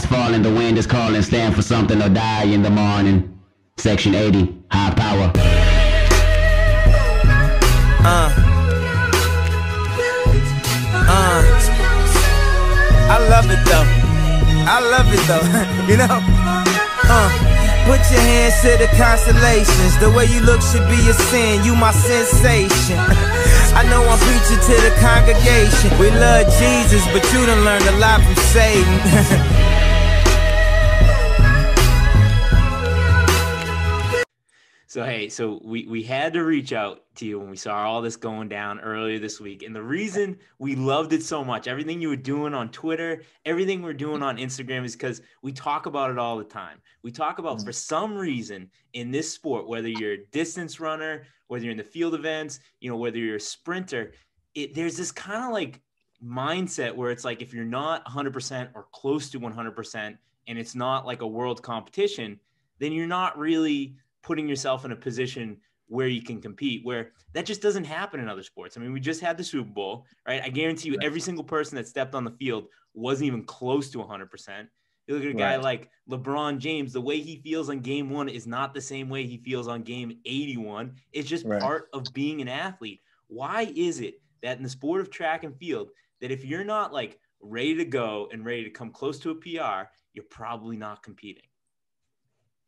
sky's falling, the wind is calling, stand for something or die in the morning. Section 80, high power. Uh. Uh. I love it though. I love it though. you know? Uh. Put your hands to the constellations. The way you look should be a sin. You my sensation. I know I'm preaching to the congregation. We love Jesus, but you done learned a lot from Satan. So hey, so we we had to reach out to you when we saw all this going down earlier this week. And the reason we loved it so much, everything you were doing on Twitter, everything we're doing on Instagram is because we talk about it all the time. We talk about mm. for some reason in this sport, whether you're a distance runner, whether you're in the field events, you know, whether you're a sprinter, it, there's this kind of like mindset where it's like if you're not 100% or close to 100% and it's not like a world competition, then you're not really putting yourself in a position where you can compete where that just doesn't happen in other sports. I mean, we just had the Super Bowl, right? I guarantee you every single person that stepped on the field wasn't even close to 100%. You look at a guy right. like LeBron James, the way he feels on game 1 is not the same way he feels on game 81. It's just right. part of being an athlete. Why is it that in the sport of track and field that if you're not like ready to go and ready to come close to a PR, you're probably not competing?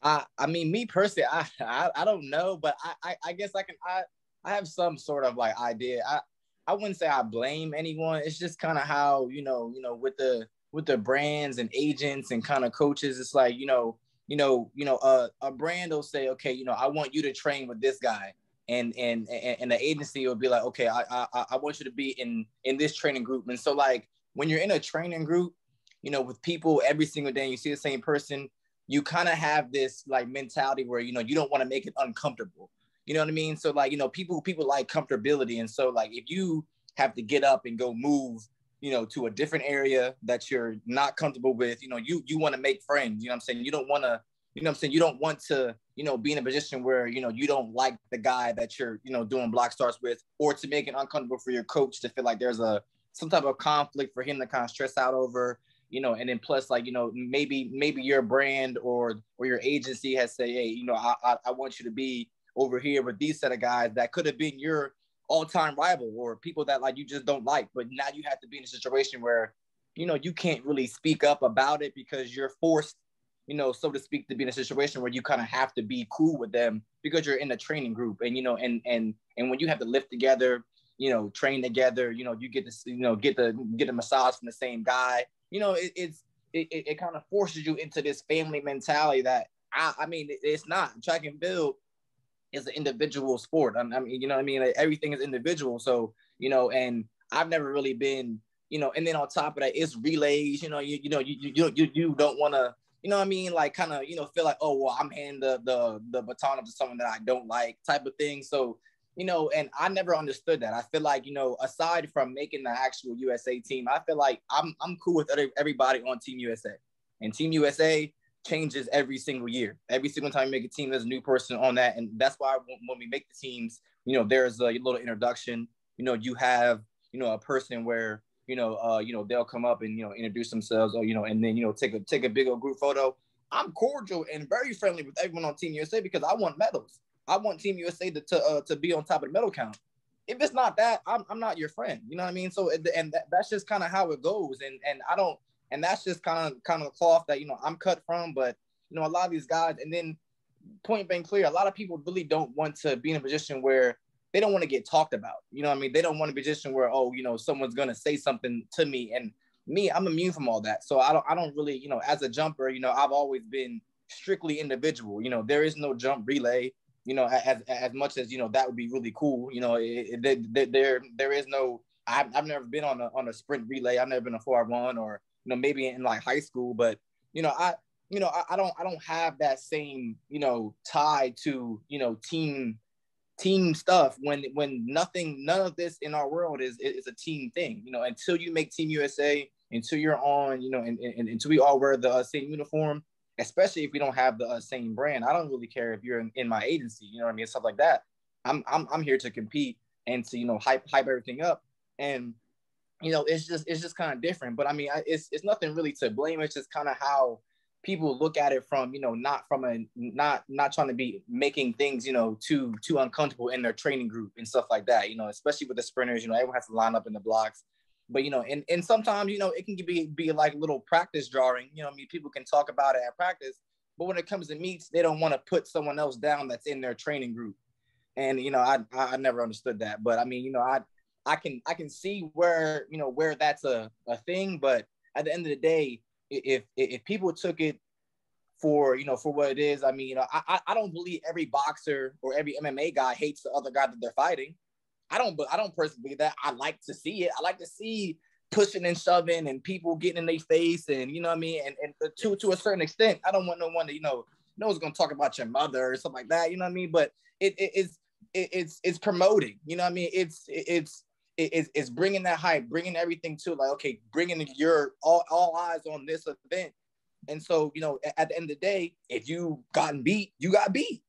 I I mean, me personally, I I, I don't know, but I, I, I guess I can I I have some sort of like idea. I I wouldn't say I blame anyone. It's just kind of how you know you know with the with the brands and agents and kind of coaches. It's like you know you know you know uh, a brand will say okay you know I want you to train with this guy. And, and and the agency will be like, okay, I, I I want you to be in in this training group. And so like when you're in a training group, you know, with people every single day, you see the same person, you kind of have this like mentality where you know you don't want to make it uncomfortable. You know what i mean? So like you know people people like comfortability. And so like if you have to get up and go move you know to a different area that you're not comfortable with you know you you want to make friends. You know what i'm saying? You don't want to you know i'm saying? You don't want to you know be in a position where you know you don't like the guy that you're you know doing block starts with or to make it uncomfortable for your coach to feel like there's a some type of conflict for him to kind of stress out over you know, and then plus like, you know, maybe, maybe your brand or, or your agency has say, Hey, you know, I, I, I want you to be over here with these set of guys that could have been your all-time rival or people that like you just don't like, but now you have to be in a situation where, you know, you can't really speak up about it because you're forced, you know, so to speak, to be in a situation where you kind of have to be cool with them because you're in a training group and, you know, and, and, and when you have to lift together, you know, train together, you know, you get to, you know, get the, get a massage from the same guy, you know, it, it's it, it, kind of forces you into this family mentality that I, I mean, it's not track and field is an individual sport. I, I mean, you know what I mean? Like, everything is individual. So, you know, and I've never really been, you know, and then on top of that, it's relays, you know, you, you know, you, you, you, you don't want to, you know what I mean? Like kind of, you know, feel like, oh, well, I'm handing the, the, the baton up to someone that I don't like type of thing. So you know, and I never understood that. I feel like, you know, aside from making the actual USA team, I feel like I'm I'm cool with everybody on Team USA. And Team USA changes every single year. Every single time you make a team, there's a new person on that, and that's why when we make the teams, you know, there's a little introduction. You know, you have you know a person where you know uh you know they'll come up and you know introduce themselves, or you know, and then you know take a take a big old group photo. I'm cordial and very friendly with everyone on Team USA because I want medals. I want Team USA to to, uh, to be on top of the medal count. If it's not that, I'm, I'm not your friend. You know what I mean? So and that, that's just kind of how it goes. And and I don't and that's just kind of kind of the cloth that you know I'm cut from. But you know a lot of these guys, and then point being clear, a lot of people really don't want to be in a position where they don't want to get talked about. You know what I mean? They don't want a position where oh you know someone's gonna say something to me and me I'm immune from all that. So I don't I don't really you know as a jumper you know I've always been strictly individual. You know there is no jump relay you know, as as much as you know that would be really cool. You know, it, it, there there is no. I've, I've never been on a on a sprint relay. I've never been a four one or you know maybe in like high school, but you know I you know I, I don't I don't have that same you know tie to you know team team stuff when when nothing none of this in our world is is a team thing you know until you make team usa until you're on you know and, and, and until we all wear the uh, same uniform especially if we don't have the uh, same brand. I don't really care if you're in, in, my agency, you know what I mean, stuff like that. I'm, I'm I'm here to compete and to you know hype hype everything up. And you know, it's just it's just kind of different. But I mean, I, it's it's nothing really to blame. It's just kind of how people look at it from you know not from a not not trying to be making things you know too too uncomfortable in their training group and stuff like that you know especially with the sprinters you know everyone has to line up in the blocks but you know and, and sometimes you know it can be be like a little practice drawing you know I mean people can talk about it at practice but when it comes to meets they don't want to put someone else down that's in their training group and you know I I never understood that but I mean you know I I can I can see where you know where that's a, a thing but at the end of the day if if people took it for you know for what it is, I mean, you know, I I don't believe every boxer or every MMA guy hates the other guy that they're fighting. I don't I don't personally that. I like to see it. I like to see pushing and shoving and people getting in their face and you know what I mean. And and uh, to to a certain extent, I don't want no one to you know no one's gonna talk about your mother or something like that. You know what I mean? But it, it is it, it's it's promoting. You know what I mean? It's it's it's, it's bringing that hype, bringing everything to like, okay, bringing your all, all eyes on this event. And so, you know, at the end of the day, if you gotten beat, you got beat.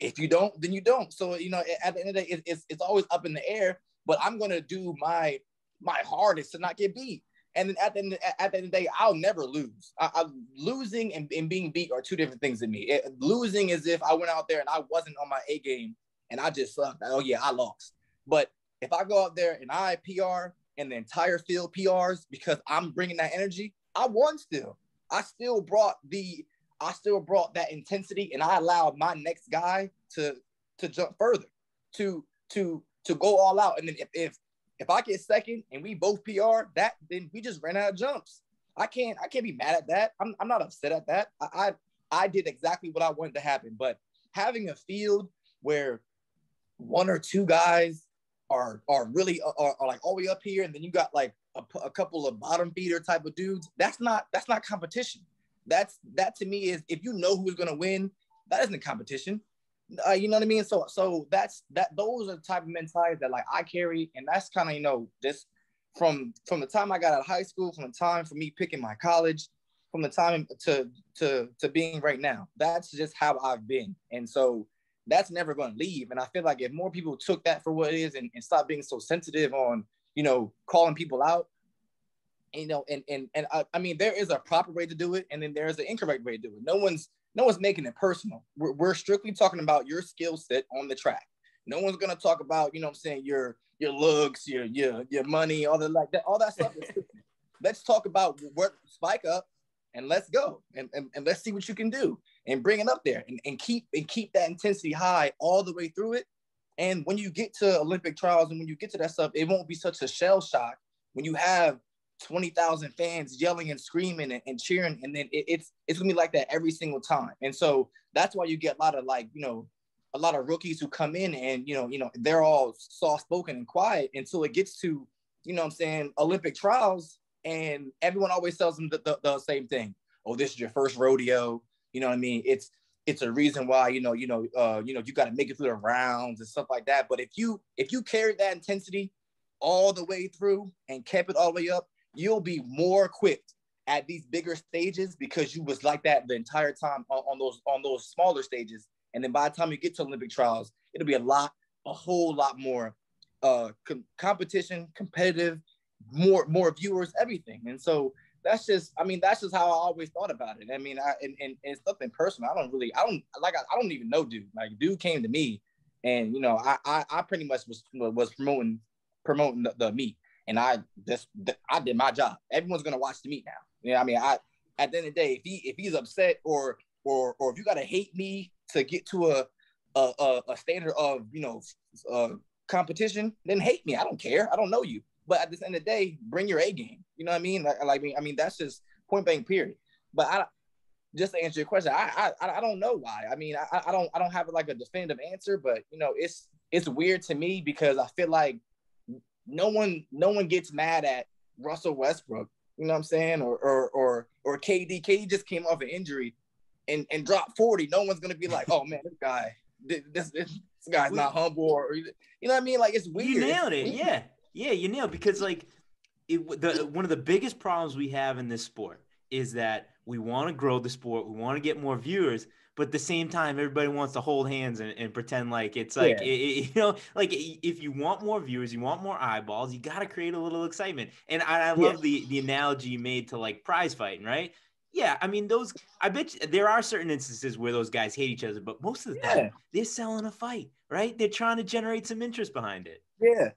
If you don't, then you don't. So, you know, at the end of the day, it's, it's always up in the air, but I'm to do my, my hardest to not get beat. And then at the end, at the end of the day, I'll never lose. I, I losing and, and, being beat are two different things to me. It, losing is if I went out there and I wasn't on my A game and I just sucked. Oh yeah, I lost. But if I go out there and I PR and the entire field PRs because I'm bringing that energy, I won still. I still brought the I still brought that intensity and I allowed my next guy to to jump further, to to to go all out. And then if if if I get second and we both PR, that then we just ran out of jumps. I can't I can't be mad at that. I'm, I'm not upset at that. I, I I did exactly what I wanted to happen. But having a field where one or two guys are are really are, are like all the way up here, and then you got like a, a couple of bottom feeder type of dudes. That's not that's not competition. That's that to me is if you know who's gonna win, that isn't a competition. Uh, you know what I mean? So so that's that those are the type of mentalities that like I carry, and that's kind of you know just from from the time I got out of high school, from the time for me picking my college, from the time to to to being right now. That's just how I've been, and so that's never going to leave. And I feel like if more people took that for what it is and, and stop being so sensitive on, you know, calling people out, you know, and and and I, I, mean, there is a proper way to do it, and then there is an incorrect way to do it. No one's no one's making it personal. We're, we're strictly talking about your skill set on the track. No one's gonna talk about, you know, I'm saying your your looks, your your your money, all the like that, all that stuff. let's talk about what spike up and let's go and, and, and let's see what you can do and bring it up there and, and keep and keep that intensity high all the way through it. And when you get to Olympic trials and when you get to that stuff, it won't be such a shell shock when you have 20,000 fans yelling and screaming and, and cheering. And then it, it's, it's gonna be like that every single time. And so that's why you get a lot of like, you know, a lot of rookies who come in and, you know, you know, they're all soft spoken and quiet until it gets to, you know I'm saying, Olympic trials. And everyone always tells them the, the, the same thing. Oh, this is your first rodeo. You know what I mean? It's it's a reason why you know you know uh, you know you got to make it through the rounds and stuff like that. But if you if you carried that intensity all the way through and kept it all the way up, you'll be more equipped at these bigger stages because you was like that the entire time on, on those on those smaller stages. And then by the time you get to Olympic trials, it'll be a lot, a whole lot more uh, com- competition, competitive, more more viewers, everything. And so that's just i mean that's just how i always thought about it i mean i and, and, and it's nothing personal i don't really i don't like I, I, don't even know dude like dude came to me and you know i i, I pretty much was was promoting promoting the, the meet and i just i did my job everyone's gonna watch the meet now you know i mean i at the end of the day if he if he's upset or or or if you gotta hate me to get to a a, a standard of you know uh, competition then hate me i don't care i don't know you but at the end of the day, bring your A game. You know what I mean? Like, like I mean, that's just point blank period. But I just to answer your question, I I, I don't know why. I mean, I, I don't I don't have like a definitive answer, but you know, it's it's weird to me because I feel like no one no one gets mad at Russell Westbrook. You know what I'm saying? Or or or or KD. KD just came off an injury and and dropped 40. No one's gonna be like, oh man, this guy, this this, this guy's not humble, or you know what I mean? Like it's weird. You nailed it. Yeah. Yeah, you know, because like it, the one of the biggest problems we have in this sport is that we want to grow the sport, we want to get more viewers, but at the same time, everybody wants to hold hands and, and pretend like it's like Yeah. it, you know, like if you want more viewers, you want more eyeballs, you got to create a little excitement. And I, I love the the analogy you made to like prize fighting, right? Yeah, I mean those. I bet you, there are certain instances where those guys hate each other, but most of the time they're selling a fight, right? They're trying to generate some interest behind it. Yeah.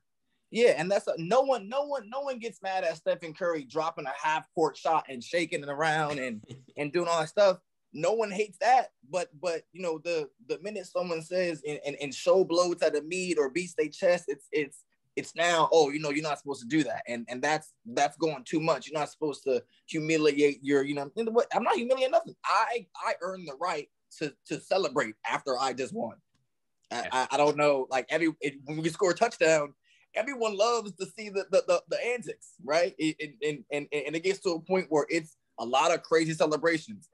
Yeah, and that's a, no one, no one, no one gets mad at Stephen Curry dropping a half court shot and shaking it around and and doing all that stuff. No one hates that, but but you know the the minute someone says and and, and show blows at a meet or beats their chest, it's it's it's now oh you know you're not supposed to do that and and that's that's going too much. You're not supposed to humiliate your you know you know what I'm not humiliating nothing. I I earned the right to to celebrate after I just won. I, I, I don't know like every it, when we score a touchdown everyone loves to see the the, the, the antics, right? It- and, and and it gets to a point where it's a lot of crazy celebrations,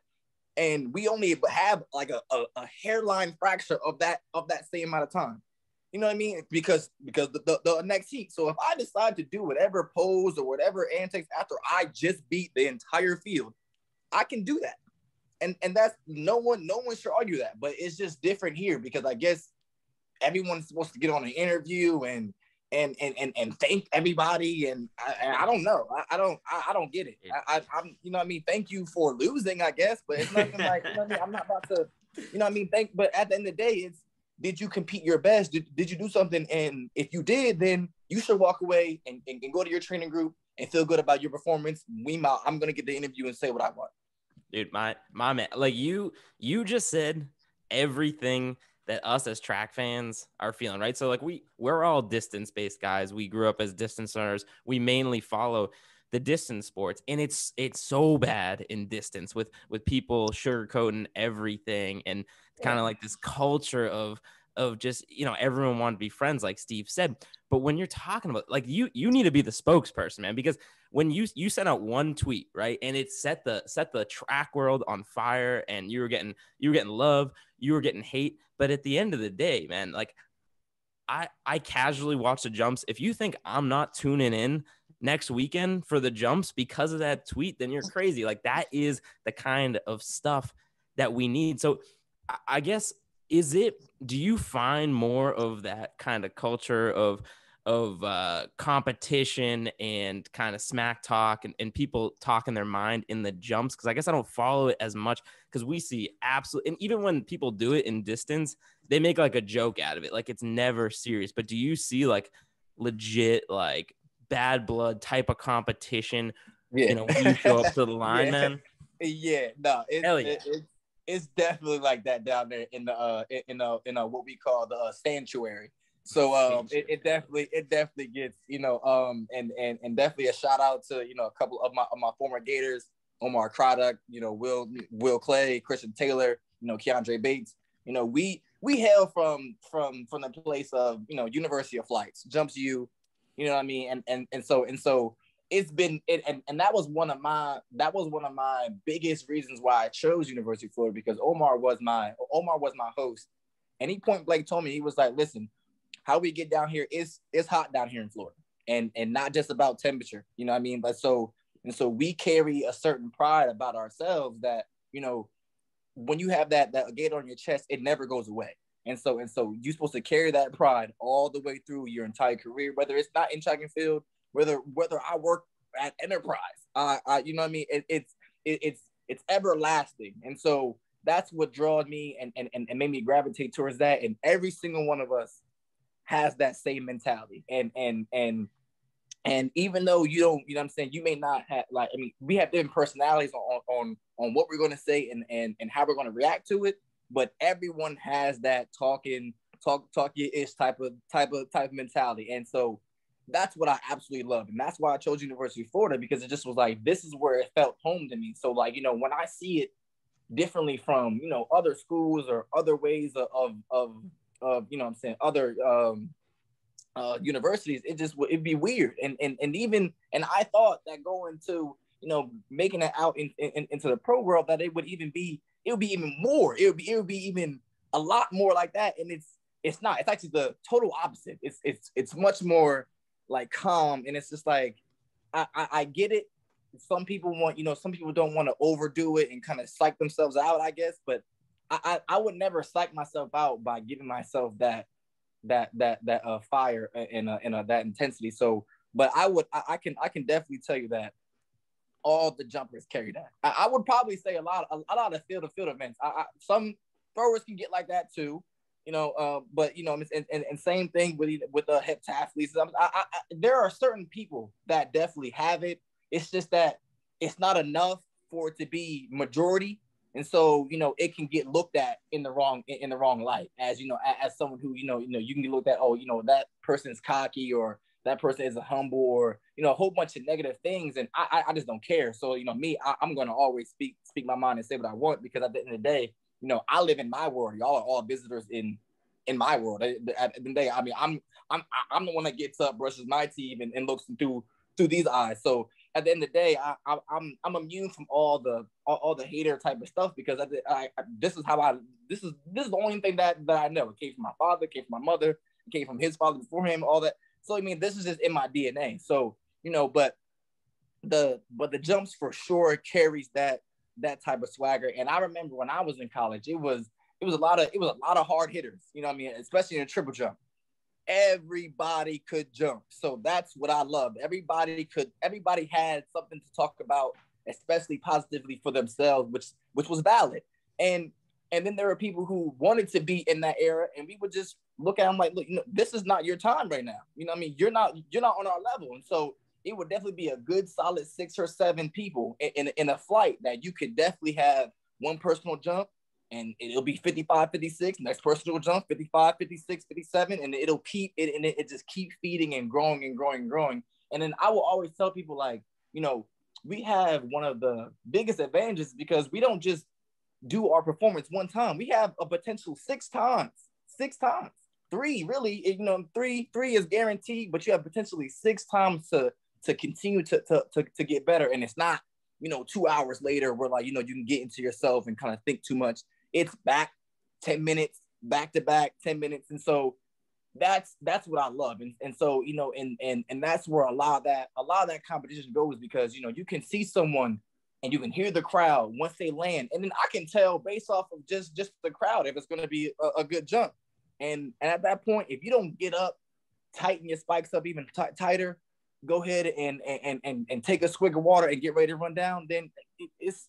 and we only have like a, a, a hairline fracture of that of that same amount of time. You know what I mean? Because because the, the, the next heat. So if I decide to do whatever pose or whatever antics after I just beat the entire field, I can do that. And and that's no one no one should argue that. But it's just different here because I guess everyone's supposed to get on an interview and and and and, and thank everybody and I, and I don't know. I, I don't I, I don't get it. I, I I'm you know what I mean? Thank you for losing I guess but it's nothing like you know what I mean? I'm not about to you know I mean? Thank but at the end of the day it's did you compete your best? Did, did you do something? And if you did then you should walk away and, and, and go to your training group and feel good about your performance. We might I'm gonna get the interview and say what I want. Dude my my man like you you just said everything that us as track fans are feeling right? So like we we're all distance based guys. We grew up as distance runners. We mainly follow the distance sports and it's it's so bad in distance with with people sugarcoating everything and kind of like this culture of of just you know everyone wanted to be friends like steve said. But when you're talking about like you you need to be the spokesperson man because when you you sent out one tweet right and it set the set the track world on fire and you were getting you were getting love you were getting hate. But at the end of the day man like i i casually watch the jumps. If you think i'm not tuning in next weekend for the jumps because of that tweet then you're crazy. Like that is the kind of stuff that we need. So I- i guess is it do you find more of that kind of culture of of uh, competition and kind of smack talk and, and people talking their mind in the jumps because I guess I don't follow it as much because we see absolute and even when people do it in distance, they make like a joke out of it. Like it's never serious. But do you see like legit like bad blood type of competition? yeah You know, when you show up to the line, Yeah. man. Yeah, no, it's, Hell yeah. it- it's it's definitely like that down there in the uh in- uh in a what we call the uh, sanctuary. So um it, it definitely it definitely gets you know um and and and definitely a shout out to you know a couple of my of my former Gators, Omar Craddock, you know Will Will Claye, Christian Taylor, you know KeAndre Bates. You know we we hail from from from the place of you know University of Flights, jumps you, you know what I mean, and and and so and so it's been it and, and that was one of my that was one of my biggest reasons why I chose University of Florida because Omar was my Omar was my host. And he point blank told me he was like listen how we get down here is it's hot down here in Florida and and not just about temperature you know what I mean? But so and so we carry a certain pride about ourselves that you know when you have that that gator on your chest it never goes away. And so and so you're supposed to carry that pride all the way through your entire career whether it's not in track and field whether whether I work at Enterprise, I, I you know what I mean. It, it's it, it's it's everlasting, and so that's what draws me and, and and made me gravitate towards that. And every single one of us has that same mentality, and and and and even though you don't, you know what I'm saying, you may not have like I mean, we have different personalities on on on what we're going to say and and and how we're going to react to it, but everyone has that talking talk talk ish type of type of type of mentality, and so that's what I absolutely love. And that's why I chose University of Florida because it just was like, this is where it felt home to me. So, like, you know, when I see it differently from, you know, other schools or other ways of, of, of, you know I'm saying, other um, uh, universities, it just would, it'd be weird. And, and, and even, and I thought that going to, you know, making it out in, in, into the pro world, that it would even be, it would be even more. It would be, it would be even a lot more like that. And it's, it's not, it's actually the total opposite. It's, it's, it's much more, like calm and it's just like I, I, I get it some people want, you know, some people don't want to overdo it and kind of psych themselves out, I guess. But I, I, I would never psych myself out by giving myself that that that that uh fire and uh, and uh, that intensity. So, but I would I, I, can I can definitely tell you that all the jumpers carry that. I, I would probably say a lot a, a lot of field to field events. I, some throwers can get like that too you know, uh, but you know, and, and, and same thing with with the heptathletes. I, I, I, there are certain people that definitely have it. It's just that it's not enough for it to be majority, and so you know, it can get looked at in the wrong in the wrong light. As you know, as, as someone who you know, you know, you can get looked at. Oh, you know, that person's cocky, or that person is a humble, or you know, a whole bunch of negative things, and I I just don't care. So you know, me, I, I'm gonna always speak speak my mind and say what I want because at the end of the day you know, I live in my world. Y'all are all visitors in in my world. At the end of the day, I mean, I'm I'm I'm the one that gets up, brushes my teeth, and, and looks through through these eyes. So at the end of the day, I, I am I'm, I'm immune from all the all, all, the hater type of stuff because I, I, I, this is how I this is this is the only thing that that I know. It came from my father, came from my mother, came from his father before him, all that. So I mean, this is just in my DNA. So you know, but the but the jumps for sure carries that that type of swagger. And I remember when I was in college, it was it was a lot of it was a lot of hard hitters. You know what I mean? Especially in a triple jump. Everybody could jump. So that's what I loved. Everybody could everybody had something to talk about, especially positively for themselves, which which was valid. And and then there were people who wanted to be in that era, and we would just look at them like, look, you know, this is not your time right now. You know what I mean? You're not you're not on our level. And so it would definitely be a good solid six or seven people in, in, in a flight that you could definitely have one personal jump and it'll be 55 56 next person will jump 55 56 57 and it'll keep it and it, it just keep feeding and growing and growing and growing. And then i will always tell people like you know we have one of the biggest advantages because we don't just do our performance one time. We have a potential six times six times three really you know three three is guaranteed but you have potentially six times to to continue to, to, to, to get better. And it's not, you know, two hours later where like, you know, you can get into yourself and kind of think too much. It's back 10 minutes, back to back 10 minutes. And so that's that's what I love. And, and so, you know, and and and that's where a lot of that, a lot of that competition goes because you know, you can see someone and you can hear the crowd once they land. And then I can tell based off of just just the crowd if it's gonna be a, a good jump. And and at that point, if you don't get up, tighten your spikes up even t- tighter, go ahead and and and and take a swig of water and get ready to run down, then it's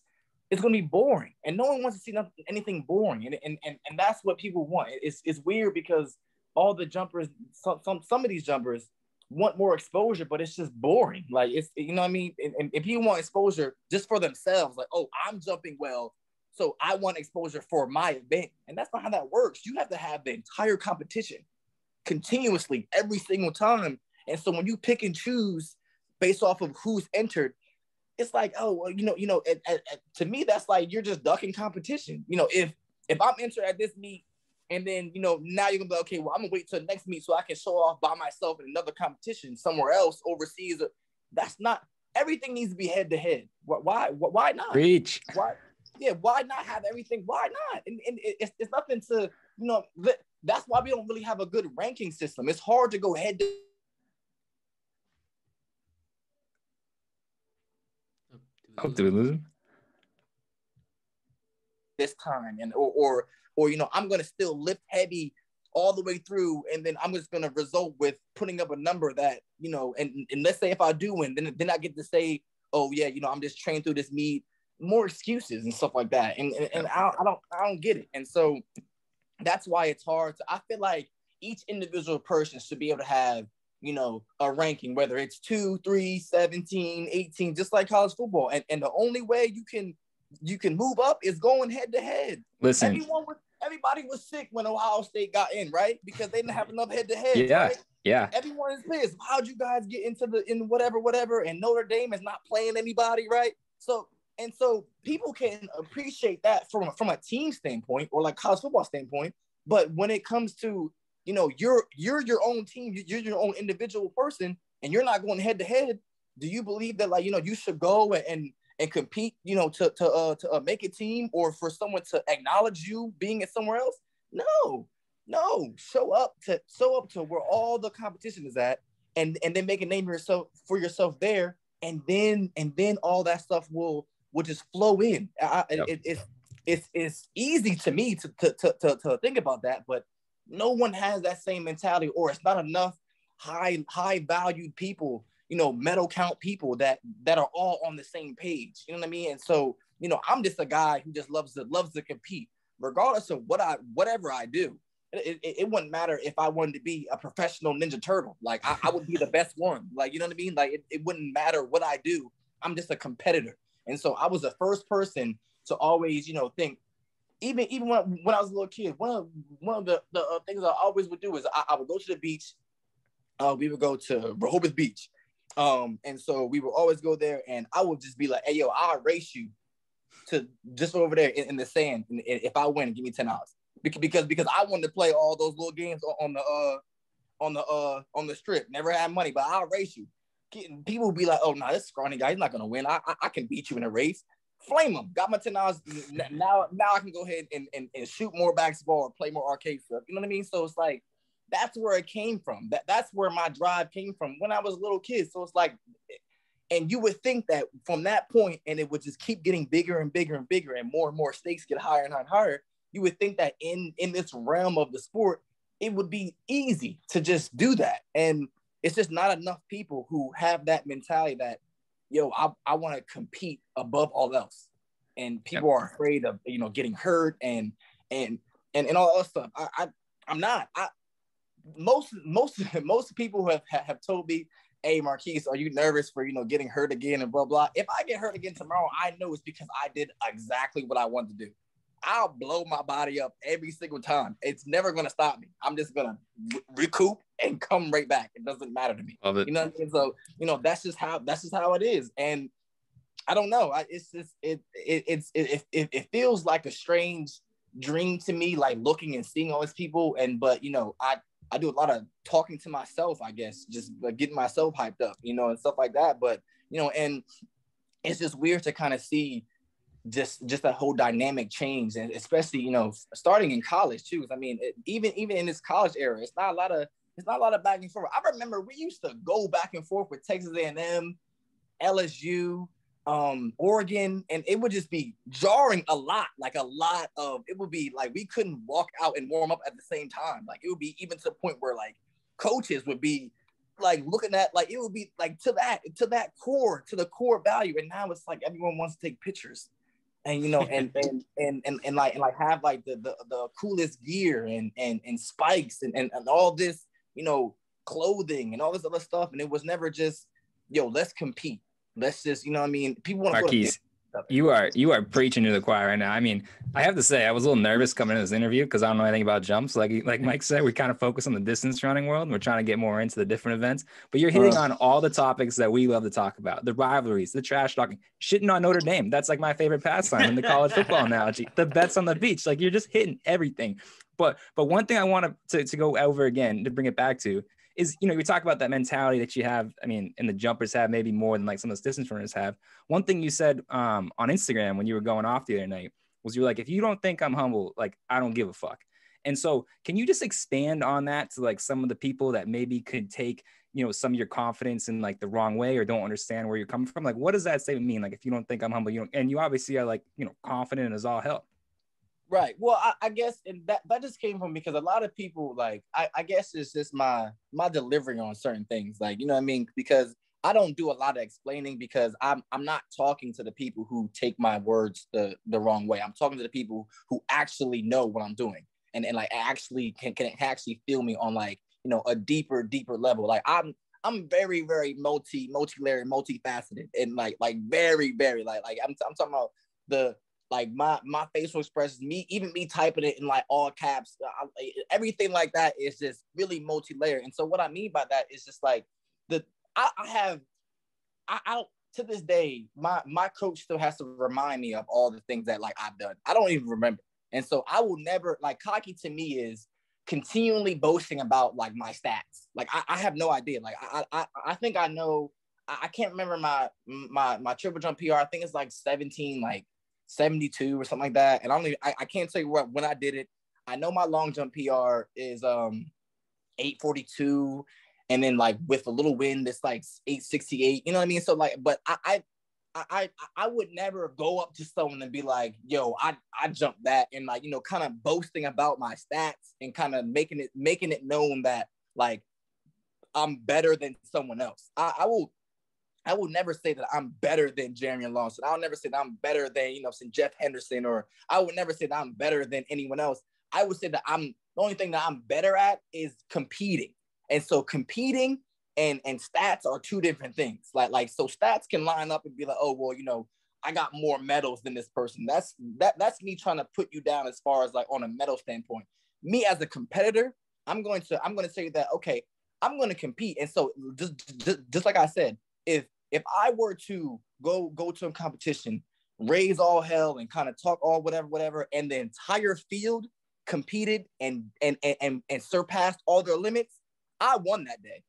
it's gonna be boring, and no one wants to see nothing, anything boring, and and and, and that's what people want. It's it's weird because all the jumpers, some some some of these jumpers want more exposure, but it's just boring. Like it's you know what I mean. And, and if you want exposure just for themselves, like oh I'm jumping well, so I want exposure for my event, and that's not how that works. You have to have the entire competition continuously every single time and so when you pick and choose based off of who's entered, it's like, oh, well, you know, you know, to me, that's like you're just ducking competition. You know, if if I'm entered at this meet, and then you know now you're gonna be okay. Well, I'm gonna wait till the next meet so I can show off by myself in another competition somewhere else overseas. That's not everything needs to be head to head. Why? Why not? Reach. Why? Yeah. Why not have everything? Why not? And, and it's, it's nothing to you know. That's why we don't really have a good ranking system. It's hard to go head to We lose him? This time, and or or or you know, I'm gonna still lift heavy all the way through, and then I'm just gonna result with putting up a number that you know, and and let's say if I do win, then then I get to say, oh yeah, you know, I'm just trained through this meet, more excuses and stuff like that, and and, and I, I don't I don't get it, and so that's why it's hard. To, I feel like each individual person should be able to have you know, a ranking, whether it's two, three, 17, 18, just like college football. And, and the only way you can you can move up is going head to head. Listen, everyone was everybody was sick when Ohio State got in, right? Because they didn't have enough head to head. Yeah, right? yeah. Everyone is pissed. How'd you guys get into the in whatever, whatever? And Notre Dame is not playing anybody, right? So and so people can appreciate that from from a team standpoint or like college football standpoint. But when it comes to you know you're you're your own team you're your own individual person and you're not going head to head do you believe that like you know you should go and and compete you know to to uh, to uh, make a team or for someone to acknowledge you being at somewhere else no no show up to show up to where all the competition is at and and then make a name yourself for yourself there and then and then all that stuff will will just flow in. I, Yep. it, it's it's it's easy to me to, to to to to think about that, but no one has that same mentality, or it's not enough high high valued people, you know, medal count people that that are all on the same page. You know what I mean? And so, you know, I'm just a guy who just loves to loves to compete, regardless of what I whatever I do. It, it, it wouldn't matter if I wanted to be a professional Ninja Turtle. Like I, I would be the best one. Like you know what I mean? Like it, it wouldn't matter what I do. I'm just a competitor. And so I was the first person to always, you know, think. Even even when, when I was a little kid, one of one of the, the uh, things I always would do is I, I would go to the beach. Uh, we would go to Rehoboth Beach, um, and so we would always go there, and I would just be like, "Hey, yo, I'll race you to just over there in, in the sand. And if I win, give me ten dollars." Because because I wanted to play all those little games on, the uh on the uh on the strip. Never had money, but I'll race you. People would be like, "Oh, no, nah, this scrawny guy, he's not gonna win. I, I I can beat you in a race." Flame him. Got my ten dollars. Now now I can go ahead and, and and shoot more basketball or play more arcade stuff. You know what I mean? So it's like that's where it came from. That that's where my drive came from when I was a little kid. So it's like, and you would think that from that point, and it would just keep getting bigger and bigger and bigger, and more and more stakes get higher and higher and higher. You would think that in in this realm of the sport, it would be easy to just do that, and it's just not enough people who have that mentality that, yo, I, I want to compete above all else, and people are afraid of you know getting hurt and and and and all that stuff. I, I I'm not. I most most most people have have told me, "Hey, Marquis, are you nervous for you know getting hurt again and blah blah?" If I get hurt again tomorrow, I know it's because I did exactly what I wanted to do. I'll blow my body up every single time. It's never gonna stop me. I'm just gonna re- recoup and come right back. It doesn't matter to me. Love it. You know what I mean? So you know that's just how that's just how it is. And I don't know. I, it's just it it it's it, it it feels like a strange dream to me, like looking and seeing all these people. And but you know, I I do a lot of talking to myself, I guess, just like getting myself hyped up, you know, and stuff like that. But you know, and it's just weird to kind of see just just that whole dynamic change, and especially you know, starting in college too I mean, it, even even in this college era, it's not a lot of it's not a lot of back and forth. I remember we used to go back and forth with Texas A&M, LSU, um, Oregon, and it would just be jarring a lot, like a lot of it would be like we couldn't walk out and warm up at the same time. Like it would be even to the point where like coaches would be like looking at like it would be like to that to that core to the core value, and now it's like everyone wants to take pictures. And you know, and and and and, and like and like have like the, the the coolest gear and and and spikes and, and and all this, you know, clothing and all this other stuff. And it was never just, yo, let's compete. Let's just, you know what I mean? People want to you are you are preaching to the choir right now. I mean, I have to say, I was a little nervous coming into this interview because I don't know anything about jumps. Like like Mike said, we kind of focus on the distance running world. And we're trying to get more into the different events. But you're hitting on all the topics that we love to talk about: the rivalries, the trash talking, shitting on Notre Dame. That's like my favorite pastime in the college football analogy. The bets on the beach, like you're just hitting everything. But but one thing I want to to go over again to bring it back to is you know you talk about that mentality that you have i mean and the jumpers have maybe more than like some of those distance runners have. One thing you said um, on instagram when you were going off the other night was you were like if you don't think i'm humble like i don't give a fuck. And so can you just expand on that to like some of the people that maybe could take you know some of your confidence in like the wrong way or don't understand where you're coming from? Like what does that statement mean? Like if you don't think i'm humble you don't and you obviously are like you know confident as all hell Right. Well, I, I guess and that that just came from because a lot of people like I, I guess it's just my my delivery on certain things. Like, you know what I mean? Because I don't do a lot of explaining because I'm I'm not talking to the people who take my words the the wrong way. I'm talking to the people who actually know what I'm doing and, and like actually can, can actually feel me on like, you know, a deeper, deeper level. Like I'm I'm very, very multi, multi-layered, multifaceted, and like, like very, very, like, like I'm, I'm talking about the like my my facial expressions, me even me typing it in like all caps, uh, I, everything like that is just really multi-layered. And so what I mean by that is just like the I, I have I, I to this day my my coach still has to remind me of all the things that like I've done. I don't even remember, and so I will never like cocky to me is continually boasting about like my stats. Like I, I have no idea. Like I I I think I know. I, I can't remember my my my triple jump PR. I think it's like 17 like 72 or something like that. And I even, I, I can't tell you what when I did it. I know my long jump PR is um 842 and then like with a little wind, it's like 868. You know what I mean? So like, but I I I I would never go up to someone and be like, yo, I I jumped that and like, you know, kind of boasting about my stats and kind of making it making it known that like I'm better than someone else. I, I will I will never say that I'm better than Jarrion Lawson. I'll never say that I'm better than, you know, some Jeff Henderson, or I would never say that I'm better than anyone else. I would say that I'm the only thing that I'm better at is competing. And so competing and and stats are two different things. Like like so stats can line up and be like, oh well, you know, I got more medals than this person. That's that that's me trying to put you down as far as like on a medal standpoint. Me as a competitor, I'm going to I'm going to say that okay, I'm going to compete. And so just, just just like I said, if if I were to go go to a competition, raise all hell and kind of talk all whatever whatever, and the entire field competed and and and and surpassed all their limits, I won that day.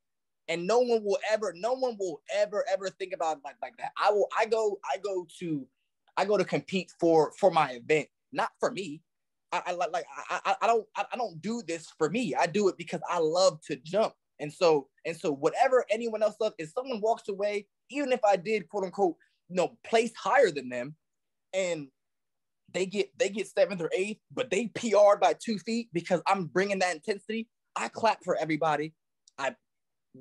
And no one will ever, no one will ever, ever think about like, like that. I will, I go, I go to, I go to compete for for my event, not for me. I, I like I, I don't I don't do this for me. I do it because I love to jump. And so and so whatever anyone else does, if someone walks away, even if I did quote unquote, you know, place higher than them, and they get they get seventh or eighth, but they PR'd by two feet because I'm bringing that intensity. I clap for everybody. I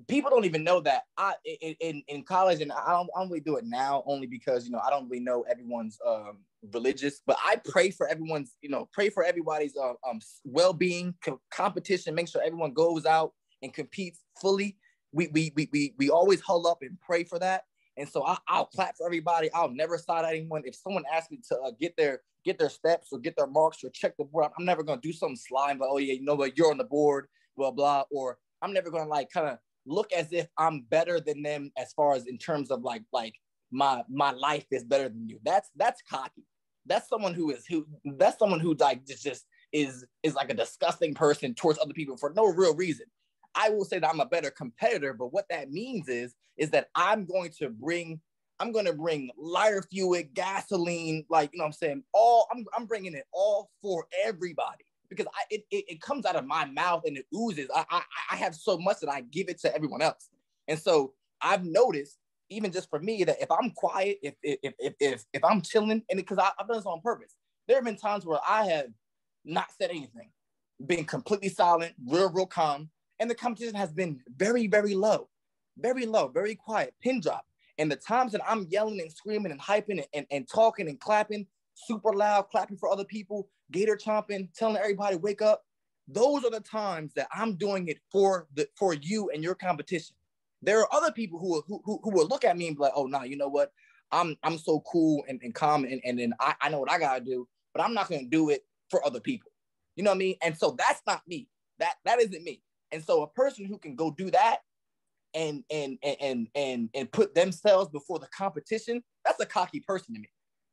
people don't even know that I in in college, and I don't, I don't really do it now only because you know I don't really know everyone's um, religious, but I pray for everyone's you know pray for everybody's uh, um well being, co- competition, make sure everyone goes out and compete fully. We we we we we always huddle up and pray for that. And so I, will clap for everybody. I'll never side anyone. If someone asks me to uh, get their get their steps or get their marks or check the board, I'm never gonna do something slime like, oh yeah, you know what, you're on the board, blah blah. Or I'm never gonna like kind of look as if I'm better than them as far as in terms of like like my my life is better than you. That's that's cocky. That's someone who is who that's someone who like just just is is like a disgusting person towards other people for no real reason. I will say that I'm a better competitor, but what that means is is that I'm going to bring I'm going to bring lighter fuel, gasoline, like you know what I'm saying, all I'm I'm bringing it all for everybody because I, it, it, it, comes out of my mouth and it oozes. I, I, I have so much that I give it to everyone else. And so I've noticed, even just for me, that if I'm quiet, if if if if, if I'm chilling, and because I've done this on purpose, there have been times where I have not said anything, been completely silent, real, real calm, and the competition has been very, very low, very low, very quiet, pin drop. And the times that I'm yelling and screaming and hyping and, and, and talking and clapping, super loud, clapping for other people, gator chomping, telling everybody wake up. Those are the times that I'm doing it for the for you and your competition. There are other people who who, who, who will look at me and be like, oh nah, you know what? I'm I'm so cool and, and calm and, and then I, I know what I gotta do, but I'm not gonna do it for other people. You know what I mean? And so that's not me. That that isn't me. And so a person who can go do that and and and and and put themselves before the competition, that's a cocky person to me.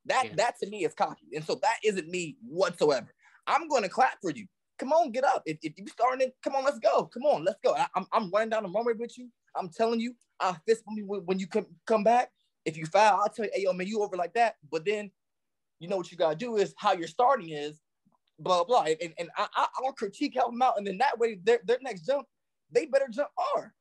That yeah. that to me is cocky. And so that isn't me whatsoever. I'm going to clap for you. Come on, get up. If, if you starting it, come on, let's go. Come on, let's go. I, am I'm, I'm running down the runway with you. I'm telling you, I'll fist you when you come, come back. If you foul, I'll tell you, hey, yo, man, you over like that. But then, you know what you got to do is how you're starting is blah, blah. And, and I, I'll critique, help them out. And then that way, their, their next jump, they better jump far.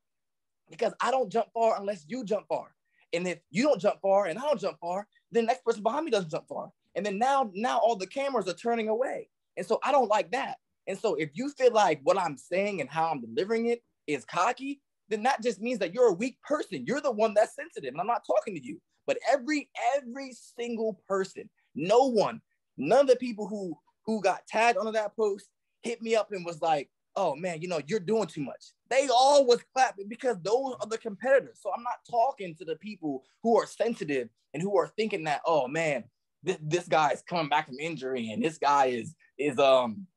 Because I don't jump far unless you jump far. And if you don't jump far and I don't jump far, then the next person behind me doesn't jump far. And then now, now all the cameras are turning away. And so I don't like that. And so if you feel like what I'm saying and how I'm delivering it is cocky, then that just means that you're a weak person. You're the one that's sensitive. And I'm not talking to you. But every every single person, no one, none of the people who who got tagged under that post hit me up and was like, oh man, you know, you're doing too much. They all was clapping because those are the competitors. So I'm not talking to the people who are sensitive and who are thinking that, oh man, this, this guy is coming back from injury and this guy is is um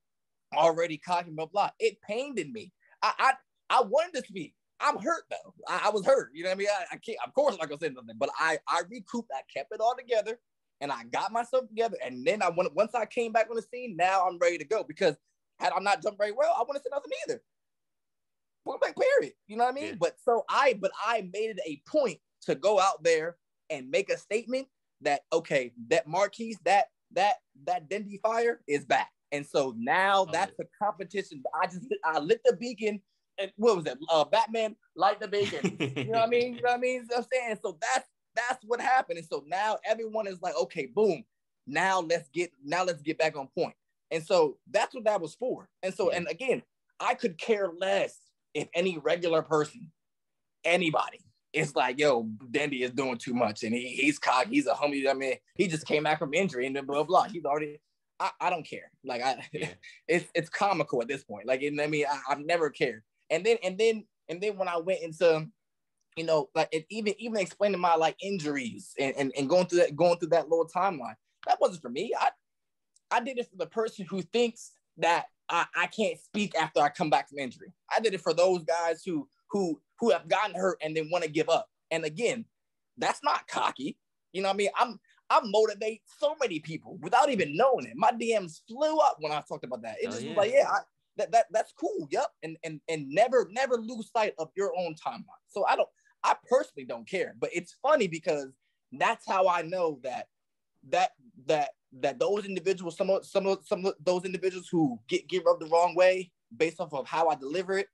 already cocking blah blah. It pained in me. I I, I wanted to speak. I'm hurt though. I, I was hurt. You know what I mean? I, I, can't. Of course, I'm not gonna say nothing. But I I recouped. I kept it all together, and I got myself together. And then I went. Once I came back on the scene, now I'm ready to go because had I not jumped very well, I wouldn't say nothing either. Blank, period. You know what I mean? Yeah. But so I, but I made it a point to go out there and make a statement that okay, that Marquis, that that that Dendy Fire is back. And so now oh, that's the competition. I just I lit the beacon and what was it? Uh, Batman light the beacon. You know what I mean? You know what I mean? I'm saying so that's that's what happened. And so now everyone is like, okay, boom. Now let's get now let's get back on point. And so that's what that was for. And so, and again, I could care less if any regular person, anybody, is like, yo, Dendy is doing too much and he, he's cocky, he's a homie. I mean, he just came back from injury and then blah blah. He's already I, I don't care. Like I Yeah. it's it's comical at this point. Like and I mean, I, I've never cared. And then and then and then when I went into you know, like it even even explaining my like injuries and, and, and going through that going through that little timeline, that wasn't for me. I I did it for the person who thinks that I, I can't speak after I come back from injury. I did it for those guys who who who have gotten hurt and they want to give up. And again, that's not cocky. You know what I mean? I'm I motivate so many people without even knowing it. My DMs flew up when I talked about that. It Oh, just yeah. was like, yeah, I, that, that that's cool. Yep. And and and never never lose sight of your own timeline. So I don't I personally don't care. But it's funny because that's how I know that that that that those individuals, some of some of some of those individuals who get get rubbed the wrong way based off of how I deliver it,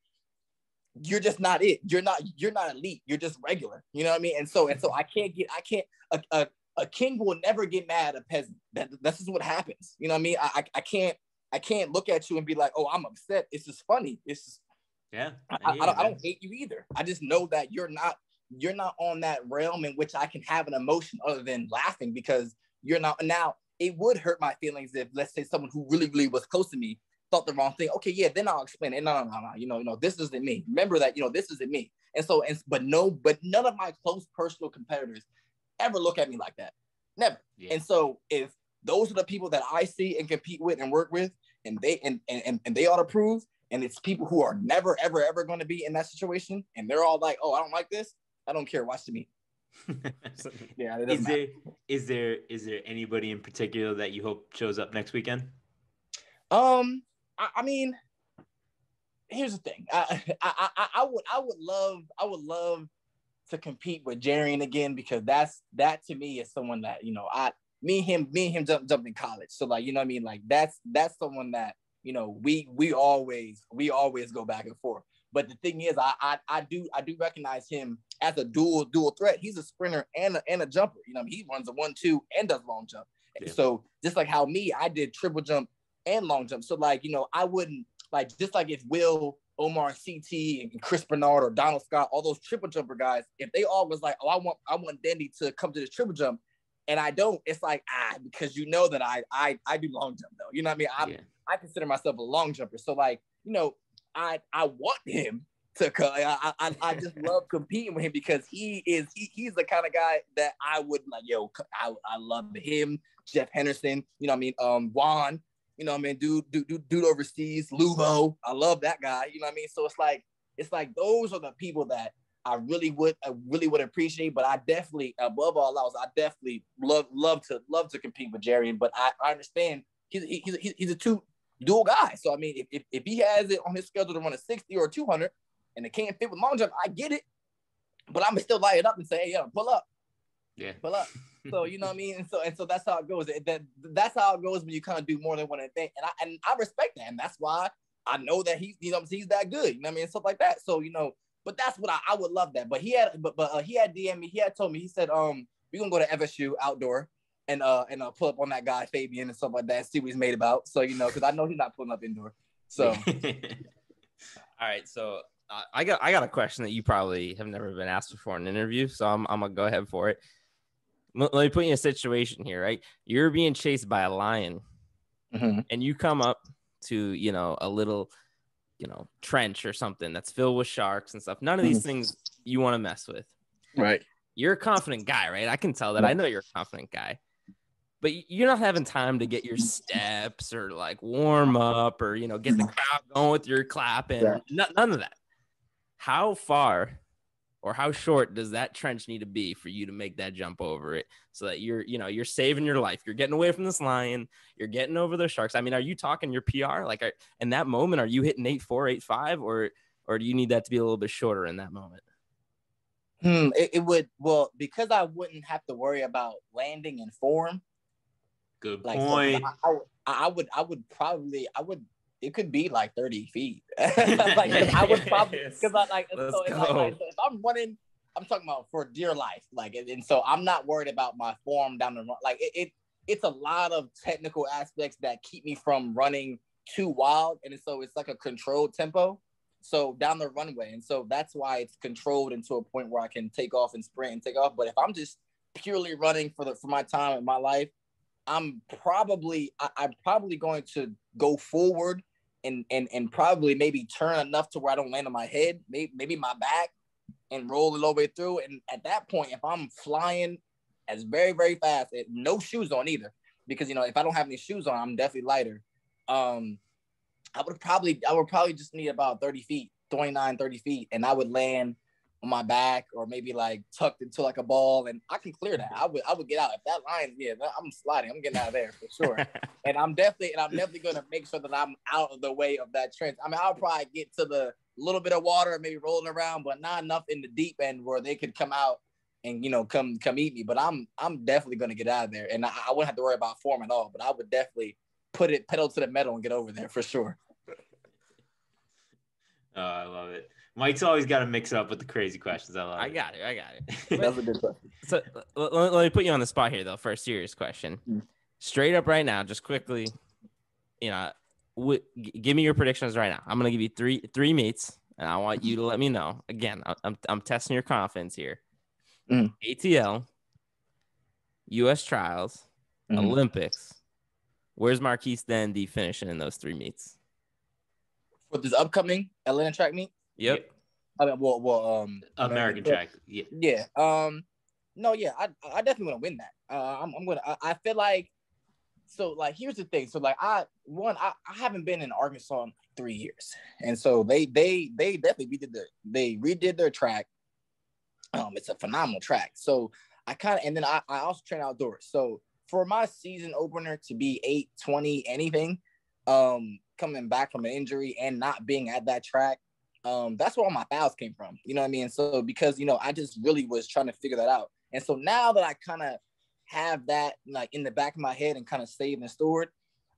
you're just not it. You're not you're not elite. You're just regular. You know what I mean? And so and so I can't get I can't a, a, a king will never get mad at a peasant. That this is what happens. You know what I mean? I, I I can't I can't look at you and be like, oh, I'm upset. It's just funny. It's just Yeah. I, I I, don't, I don't hate you either. I just know that you're not you're not on that realm in which I can have an emotion other than laughing because you're not now. It would hurt my feelings if let's say someone who really really was close to me thought the wrong thing. Okay, yeah, then I'll explain it. No, no, no, no. You know, you know, this isn't me. Remember that. You know, this isn't me. And so, and but no, but none of my close personal competitors ever look at me like that. Never. Yeah. And so if those are the people that I see and compete with and work with, and they and and, and they ought to prove, and it's people who are never, ever, ever going to be in that situation, and they're all like, "Oh, I don't like this. I don't care. Watch the meet." Yeah, it is doesn't matter. there is there is there anybody in particular that you hope shows up next weekend? Um, I, I mean, here's the thing. I, I I I would I would love I would love to compete with Jarrion again because that's that to me is someone that you know I me and him me and him jump, jumped in college. So like you know what I mean like that's that's someone that you know we we always we always go back and forth. But the thing is, I, I I do I do recognize him as a dual dual threat. He's a sprinter and a, and a jumper. You know, he runs a one two and does long jump. Yeah. So just like how me, I did triple jump and long jump. So like you know, I wouldn't like just like if Will, Omar, CT, and Chris Benard or Donald Scott, all those triple jumper guys, if they all was like, oh, I want I want Dendy to come to this triple jump, and I don't, it's like ah, because you know that I I I do long jump though. You know what I mean? I'm Yeah. I consider myself a long jumper. So like, you know, I I want him to. I I, I just love competing with him because he is he, he's the kind of guy that I would like. Yo, I, I love him. Jeff Henderson. You know what I mean? Um, Juan. You know what I mean? Dude, dude, dude, dude overseas. Luvo. I love that guy. You know what I mean? So it's like it's like those are the people that I really would I really would appreciate. But I definitely above all else, I definitely love love to love to compete with Jerry. But I, I understand he's he's he's, he's a two dual guy. So I mean, if, if, if he has it on his schedule to run a 60 or 200 and it can't fit with long jump, I get it. But I'm gonna still light it up and say, hey, yo, pull up, Yeah. pull up. So you know what I mean? And so and so that's how it goes. That that's how it goes when you kind of do more than one thing. And I and I respect that. And that's why I know that he's you know he's that good. You know what I mean? Stuff like that. So you know, but that's what I, I would love that. But he had but but uh, he had DM me, he had told me, he said, um, we're gonna go to FSU outdoor and uh and uh pull up on that guy Fabian and stuff like that, see what he's made about. So you know, because I know he's not pulling up indoor. So All right, so uh, I got I got a question that you probably have never been asked before in an interview, so I'm I'm gonna go ahead for it. Let let me put you in a situation here, right? You're being chased by a lion, Mhm. and you come up to you know a little, you know, trench or something that's filled with sharks and stuff. None of these mm-hmm. things you want to mess with. right. You're a confident guy, right? I can tell that. I know you're a confident guy. But you're not having time to get your steps or like warm up or you know get the mm-hmm. crowd going with your clapping. Yeah. None of that. How far or how short does that trench need to be for you to make that jump over it so that you're you know you're saving your life you're getting away from this lion you're getting over the sharks i mean are you talking your pr like are, in that moment are you hitting 8485 or or do you need that to be a little bit shorter in that moment Hmm, it, it would well because I wouldn't have to worry about landing in form. Good Like so point. I, I, I would I would probably I would it could be like 30 feet. like I would probably because I like Let's so like, go. like, so if I'm running, I'm talking about for dear life. Like and, and so I'm not worried about my form down the run. Like it, it it's a lot of technical aspects that keep me from running too wild. And so it's like a controlled tempo. So down the runway. And so that's why it's controlled into a point where I can take off and sprint and take off. But if I'm just purely running for the for my time in my life, I'm probably I, I'm probably going to go forward and and and probably maybe turn enough to where I don't land on my head, maybe maybe my back, and roll it all the way through. And at that point, if I'm flying as very very fast, and no shoes on either, because you know if I don't have any shoes on, I'm definitely lighter. Um, I would probably I would probably just need about 30 feet, 29, 30 feet, and I would land on my back or maybe like tucked into like a ball, and I can clear that. I would I would get out if that line. Yeah, I'm sliding. I'm getting out of there for sure. and I'm definitely and I'm definitely gonna make sure that I'm out of the way of that trench. I mean, I'll probably get to the little bit of water, maybe rolling around, but not enough in the deep end where they could come out and you know come come eat me. But I'm I'm definitely gonna get out of there, and I, I wouldn't have to worry about form at all. But I would definitely put it pedal to the metal and get over there for sure. Oh, I love it. Mike's always got to mix it up with the crazy questions. I love I it. got it. I got it. That's a good question. So l- l- let me put you on the spot here, though, for a serious question. Mm. Straight up right now, just quickly, you know, w- g- give me your predictions right now. I'm gonna give you three three meets, and I want you to let me know. Again, I- I'm I'm testing your confidence here. Mm. ATL, U.S. Trials, Mhm. Olympics. Where's Marquis Dendy finishing in those three meets? For this upcoming Atlanta track meet, Yep. I mean, well, well, um, American track. Yeah. Yeah. Um. No. Yeah. I I definitely want to win that. Uh. I'm. I'm gonna. I, I feel like. So like here's the thing. So like I one I, I haven't been in Arkansas in three years, and so they they they definitely redid the they redid their track. Um. It's a phenomenal track. So I kind of and then I I also train outdoors. So for my season opener to be eight twenty anything, um, coming back from an injury and not being at that track um, that's where all my fouls came from. You know what I mean? So because you know, I just really was trying to figure that out. And so now that I kind of have that like in the back of my head and kind of saved and stored,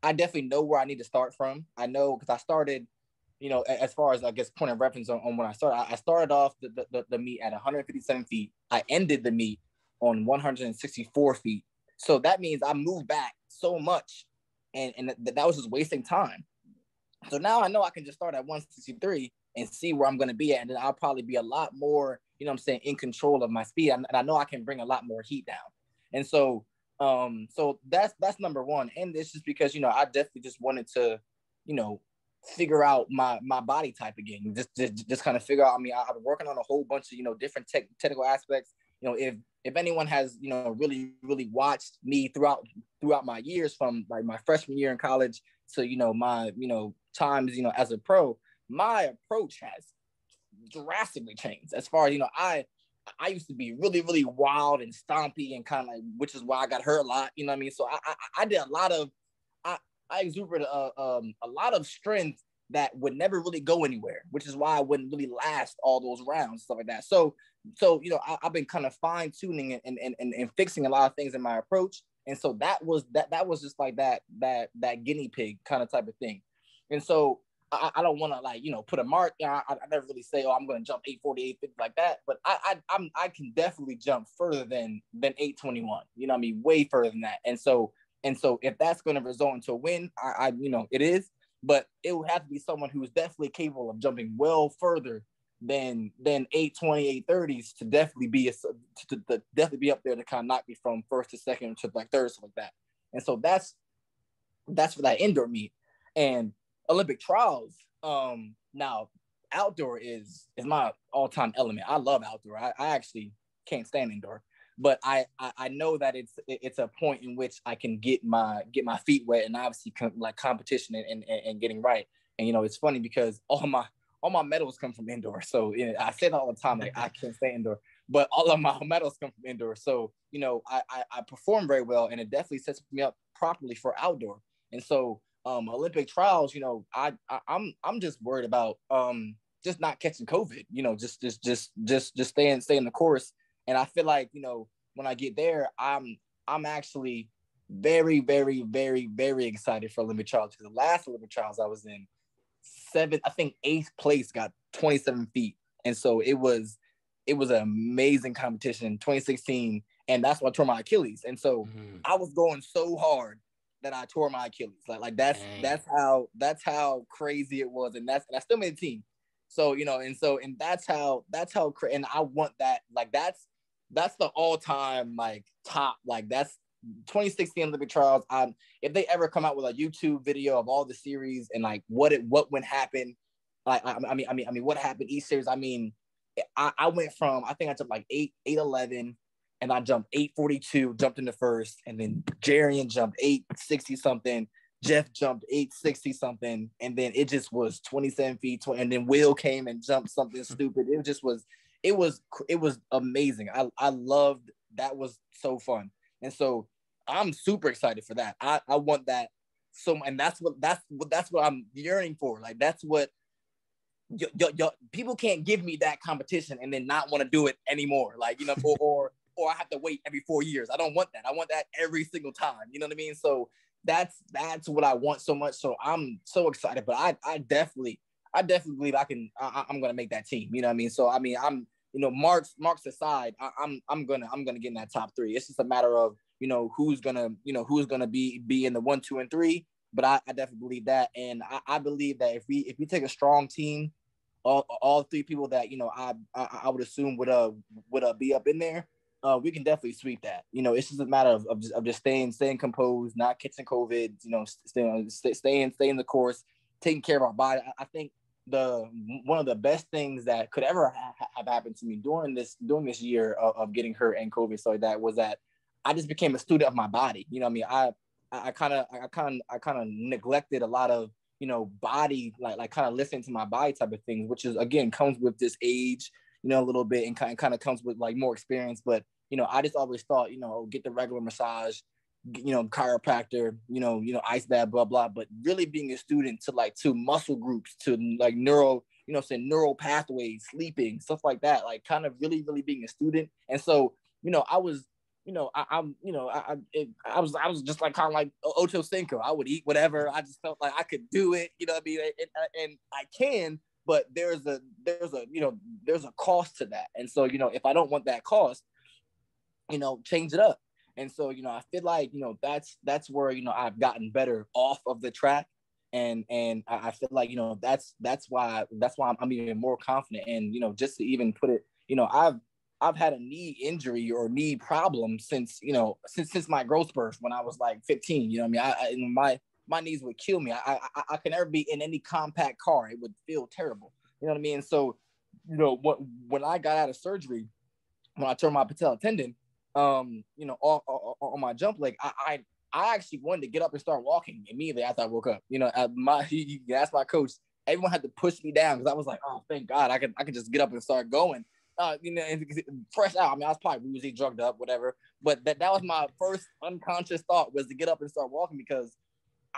I definitely know where I need to start from. I know because I started, you know, as far as I guess point of reference on, on when I started, I, I started off the, the, the, the meet at 157 feet. I ended the meet on 164 feet. So that means I moved back so much and, and th- that was just wasting time. So now I know I can just start at 163 and see where I'm going to be at. And then I'll probably be a lot more, you know what I'm saying, in control of my speed. And I know I can bring a lot more heat down. And so, um, so that's, that's number one. And it's just because, you know, I definitely just wanted to, you know, figure out my, my body type again, just, just, just kind of figure out, I mean, I've been working on a whole bunch of, you know, different tech, technical aspects, you know, if, if anyone has, you know, really, really watched me throughout, throughout my years from like my freshman year in college to, you know, my, you know, times, you know, as a pro, my approach has drastically changed as far as you know i i used to be really really wild and stompy and kind of like which is why i got hurt a lot you know what i mean? So i i, I did a lot of i i exuberate a, um, a lot of strength that would never really go anywhere which is why i wouldn't really last all those rounds stuff like that. So so you know I, i've been kind of fine tuning and, and and and fixing a lot of things in my approach. And so that was that that was just like that that that guinea pig kind of type of thing. And so I, I don't want to like you know put a mark. I, I never really say oh I'm going to jump 848 50 like that, but I, I I'm I can definitely jump further than than 821. You know I mean? Way further than that. And so and so if that's going to result into a win, I, I you know it is, but it would have to be someone who is definitely capable of jumping well further than than 820 830s to definitely be a, to, to, to definitely be up there to kind of knock me from first to second to like third stuff like that. And so that's that's for that indoor meet and Olympic trials. Um, now outdoor is is my all time element. I love outdoor. I, I actually can't stand indoor, but I, I I know that it's it's a point in which I can get my get my feet wet and obviously com- like competition and, and and getting right. And you know it's funny because all my all my medals come from indoor. So you know, I say that all the time, like I can't stay indoor, but all of my medals come from indoor. So you know I, I I perform very well, and it definitely sets me up properly for outdoor. And so um Olympic trials, you know, I, I I'm I'm just worried about um just not catching COVID, you know, just just just just just staying staying the course. And I feel like, you know, when I get there, I'm I'm actually very, very, very, very excited for Olympic trials because the last Olympic trials I was in, seventh, I think eighth place got 27 feet. And so it was it was an amazing competition 2016 and that's what I tore my Achilles. And so Mhm. I was going so hard that I tore my Achilles. Like like that's Dang. that's how that's how crazy it was, and that's and I still made the team. So you know, and so and that's how that's how cra- and I want that like that's that's the all time like top like that's 2016 Olympic trials. Um, if they ever come out with a YouTube video of all the series and like what it what would happen, like I, I mean I mean I mean what happened each series. I mean, I, I went from I think I took like eight eight eleven and I jumped 842, jumped in the first, and then Jarrion jumped 860 something. Jeff jumped 860 something, and then it just was 27 feet. 20, and then Will came and jumped something hmm. stupid. It just was, it was, it was amazing. I, I loved that. Was so fun, and so I'm super excited for that. I, I want that so, and that's what that's what that's what I'm yearning for. Like that's what yo, yo, yo, people can't give me that competition and then not want to do it anymore. Like, you know, or, or or I have to wait every four years. I don't want that. I want that every single time. You know what I mean? So that's that's what I want so much. So I'm so excited. But I I definitely I definitely believe I can. I, I'm gonna make that team. You know what I mean? So I mean I'm you know marks marks aside. I, I'm I'm gonna I'm gonna get in that top three. It's just a matter of you know who's gonna you know who's gonna be be in the one two and three. But I, I definitely believe that, and I, I believe that if we if we take a strong team all, all three people that you know I I, I would assume would uh would uh, be up in there. Uh, we can definitely sweep that. You know, it's just a matter of, of, just, of just staying staying composed, not catching COVID. You know, staying stay, staying staying the course, taking care of our body. I, I think the one of the best things that could ever ha- have happened to me during this during this year of, of getting hurt and COVID, so that was that I just became a student of my body. You know, I mean, I I kind of I kind I kind of neglected a lot of you know body like like kind of listening to my body type of things, which is again comes with this age, you know, a little bit and kind kind of comes with like more experience. But you know, I just always thought you know get the regular massage, you know, chiropractor, you know, you know, ice bath, blah blah. But really being a student to like to muscle groups, to like neuro, you know, say neural pathways, sleeping, stuff like that. Like kind of really really being a student. And so you know, I was you know, I, I'm, you know, I, I, it, I was, I was just like kind of like Ocho Cinco. I would eat whatever. I just felt like I could do it. You know I mean? And, and I can, but there's a, there's a, you know, there's a cost to that. And so, you know, if I don't want that cost, you know, change it up. And so, you know, I feel like, you know, that's, that's where, you know, I've gotten better off of the track. And, and I feel like, you know, that's, that's why, that's why I'm, I'm even more confident. And, you know, just to even put it, you know, I've, I've had a knee injury or knee problem since you know since since my growth spurts when I was like 15. You know what I mean? I, I my my knees would kill me. I, I I could never be in any compact car. It would feel terrible. You know what I mean? So you know what when I got out of surgery, when I tore my patella tendon, um, you know, on, on, on my jump leg, I, I I actually wanted to get up and start walking immediately after I woke up. You know, my you can ask my coach. Everyone had to push me down because I was like, oh, thank God, I could I could just get up and start going uh, you know, fresh out. I mean, I was probably woozy, drugged up, whatever. But that that was my first unconscious thought was to get up and start walking because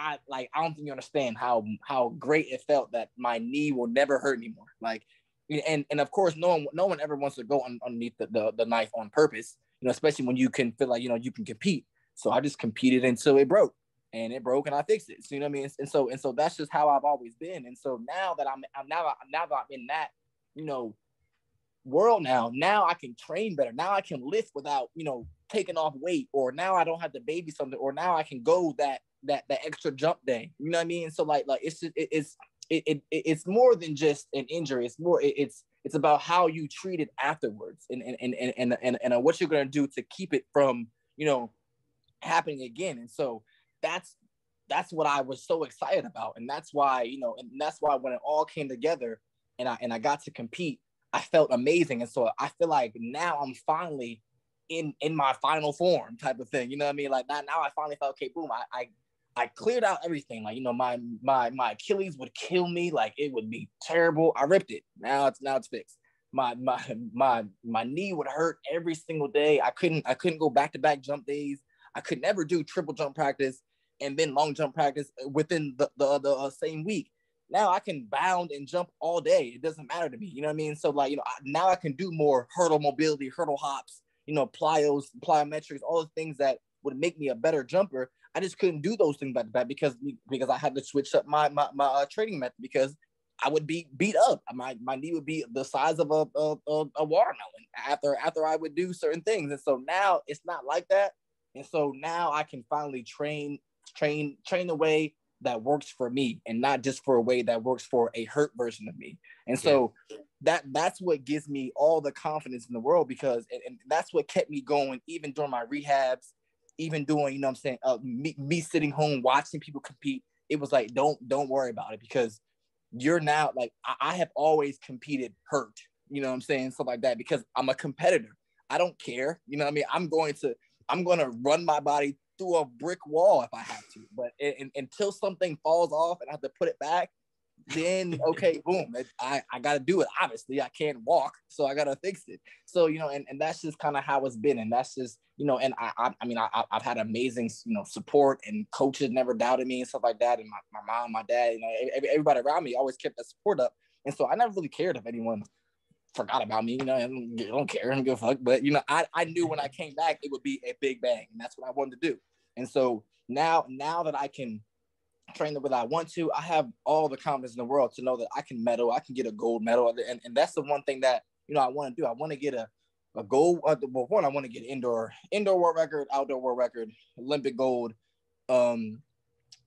I like I don't think you understand how how great it felt that my knee will never hurt anymore. Like, and and of course, no one no one ever wants to go underneath the, the the knife on purpose. You know, especially when you can feel like you know you can compete. So I just competed until it broke. And it broke, and I fixed it. So you know what I mean. And so, and so that's just how I've always been. And so now that I'm, I'm now, now that I'm in that, you know, world now. Now I can train better. Now I can lift without, you know, taking off weight, or now I don't have to baby something, or now I can go that that that extra jump day. You know what I mean? So like like it's just, it, it's it, it it's more than just an injury. It's more it, it's it's about how you treat it afterwards and and and and and, and, and what you're gonna do to keep it from you know happening again. And so that's that's what I was so excited about, and that's why you know, and that's why when it all came together, and I and I got to compete, I felt amazing. And so I feel like now I'm finally in in my final form type of thing. You know what I mean? Like now, now I finally felt okay, boom, I, I I cleared out everything. Like, you know, my my my Achilles would kill me, like it would be terrible. I ripped it. Now it's now it's fixed. My my my my knee would hurt every single day. I couldn't I couldn't go back to back jump days. I could never do triple jump practice and then long jump practice within the the, the uh, same week now I can bound and jump all day. It doesn't matter to me. You know what I mean? So like, you know, now I can do more hurdle mobility, hurdle hops, you know, plyos, plyometrics, all the things that would make me a better jumper. I just couldn't do those things back to back because because I had to switch up my my, my uh, training method because I would be beat up. My my knee would be the size of a, a, a watermelon after after I would do certain things. And so now it's not like that. And so now I can finally train train train the way that works for me and not just for a way that works for a hurt version of me. And so yeah. That that's what gives me all the confidence in the world because and, and, that's what kept me going even during my rehabs, even doing, you know I'm saying, uh, me, me sitting home watching people compete. It was like, don't don't worry about it because you're now like I, I have always competed hurt, you know I'm saying, stuff like that because I'm a competitor. I don't care, you know I mean? I'm going to I'm going to run my body through a brick wall if I have to. But it, it, until something falls off and I have to put it back, then okay, boom, I, I got to do it. Obviously, I can't walk, so I got to fix it. So, you know, and, and that's just kind of how it's been. And that's just, you know, and I, I, I mean, I, I've had amazing, you know, support and coaches never doubted me and stuff like that. And my, my mom, my dad, you know, everybody around me always kept that support up. And so I never really cared if anyone forgot about me. You know, I don't, I don't care. I don't give a fuck. But you know, I, I knew when I came back it would be a big bang, and that's what I wanted to do. And so now, now that I can train the way I want to, I have all the confidence in the world to know that I can medal, I can get a gold medal, and, and that's the one thing that you know I want to do. I want to get a a gold. Uh, well, one, I want to get indoor indoor world record, outdoor world record, Olympic gold, um,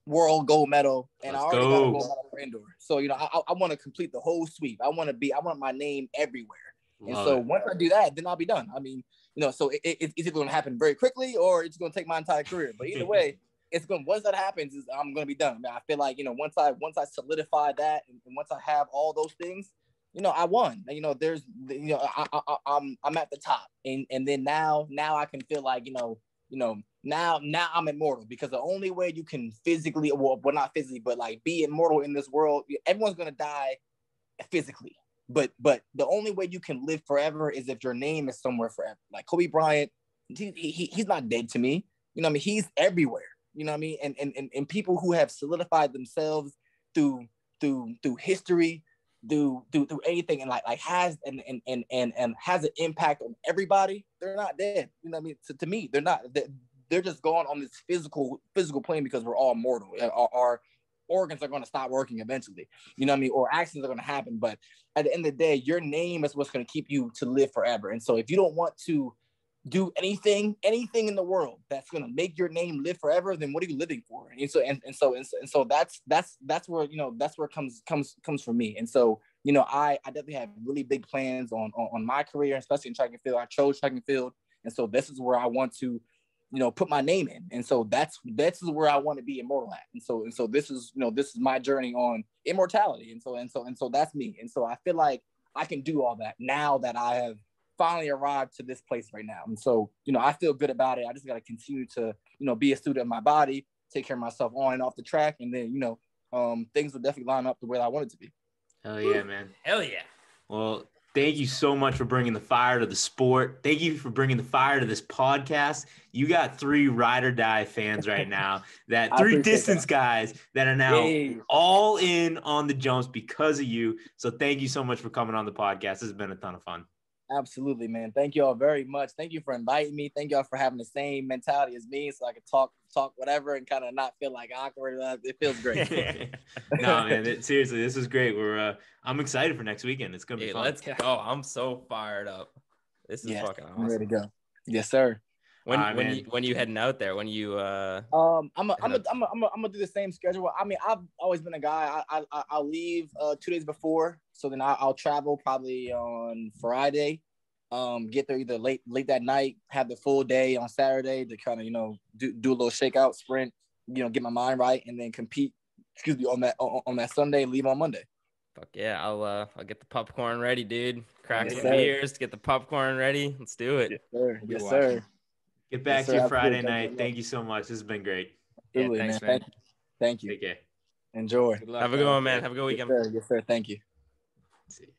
world gold medal, and Let's I already go. got a gold medal for indoor. So you know, I, I want to complete the whole sweep. I want to be, I want my name everywhere. Love and so it. once I do that, then I'll be done. I mean, you know, so it, it, it's either going to happen very quickly or it's going to take my entire career. But either way, it's going. Once that happens, is I'm going to be done. I, feel like you know, once I once I solidify that, and, and once I have all those things, you know, I won. You know, there's, you know, I, I, I'm I'm at the top, and and then now now I can feel like you know, you know, now now I'm immortal because the only way you can physically, well, well not physically, but like be immortal in this world, everyone's going to die physically but but the only way you can live forever is if your name is somewhere forever. Like Kobe Bryant, he, he he's not dead to me. You know I mean? He's everywhere. You know what I mean? And, and and and people who have solidified themselves through through through history, through through through anything, and like like has and and and and, and has an impact on everybody. They're not dead. You know what I mean? To, to me, they're not. They're, just going on this physical physical plane because we're all mortal. Our, our organs are going to stop working eventually. You know what I mean? Or accidents are going to happen. But at the end of the day, your name is what's going to keep you to live forever. And so if you don't want to do anything, anything in the world that's to make your name live forever, then what are you living for? And so, and, and so, and so, and so that's, that's, that's where, you know, that's where comes, comes, comes for me. And so, you know, I, I definitely have really big plans on, on, on my career, especially in track and field. I chose track and field. And so this is where I want to you know put my name in and so that's that's where i want to be immortal at and so and so this is you know this is my journey on immortality and so and so and so that's me and so i feel like i can do all that now that i have finally arrived to this place right now and so you know i feel good about it i just got to continue to you know be a student of my body take care of myself on and off the track and then you know um things will definitely line up the way i want it to be hell yeah man hell yeah well Thank you so much for bringing the fire to the sport. Thank you for bringing the fire to this podcast. You got three ride or die fans right now. That three distance that. guys that are now Yay. all in on the jumps because of you. So thank you so much for coming on the podcast. This has been a ton of fun. Absolutely, man. Thank you all very much. Thank you for inviting me. Thank y'all for having the same mentality as me, so I could talk, talk whatever, and kind of not feel like awkward. Uh, it feels great. no, man. It, seriously, this is great. We're, uh, I'm excited for next weekend. It's gonna be hey, fun. Let's go. I'm so fired up. This is yeah, fucking awesome. I'm ready to go. Yes, sir. When right, when man. you when you heading out there? When you uh um I'm a, I'm a, I'm a, I'm a, I'm gonna do the same schedule. I mean I've always been a guy. I I I'll leave uh two days before, so then I, I'll travel probably on Friday um, get there either late late that night, have the full day on Saturday to kind of you know do, do a little shakeout sprint, you know, get my mind right, and then compete. Excuse me on that on, on that Sunday, leave on Monday. Fuck yeah, I'll uh I'll get the popcorn ready, dude. Crack yes, some sir. beers, get the popcorn ready. Let's do it. Yes, sir. Yes, sir. Get back yes, to your Friday night. Thank you so much. This has been great. Yeah, thanks, man. man. Thank you. Thank you. Take care. Enjoy. Have a good one, man. Have a good weekend. Yes, sir. Yes, sir. Thank you. Sí.